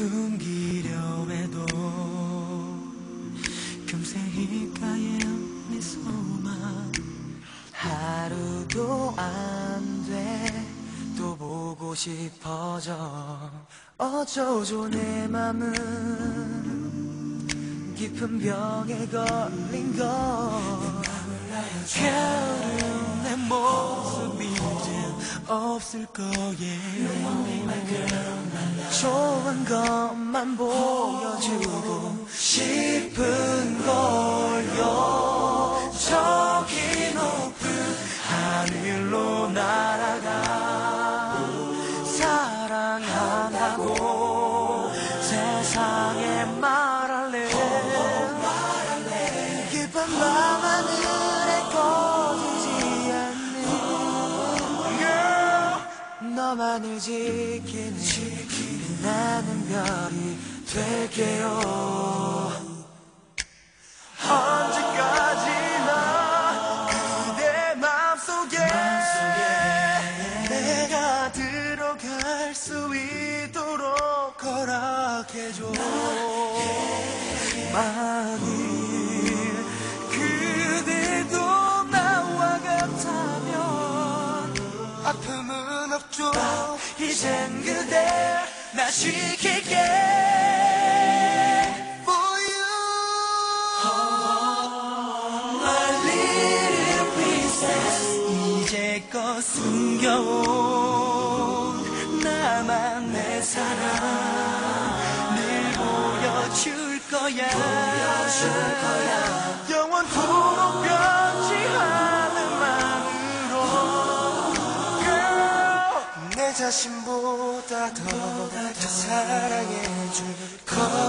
숨기려 해도 금세 힐가에 네 소만 하루도 안 돼 또 보고 싶어져. 어쩌죠 내 맘은? 깊은 병에 걸린 걸 게으른 내몸 없을 거예요. 좋은 것만 보여주고 싶은 걸요. 저기 높은 하늘로 날아가 사랑한다고 세상에 말할래. 깊은 밤하늘 너만을 지키는 나는 별이 될게요. 언제까지나 그대 맘속에 내가 들어갈 수 있도록 허락해줘. 만일 그대도 나와 같다면 아픔은 없죠 이젠 그대 나 지킬게. For you My little princess. 이제껏 숨겨온 나만의 사랑. 늘 보여줄 거야. 보여줄 거야. 영원토록 변 내 자신보다 더, 더 사랑해줄 거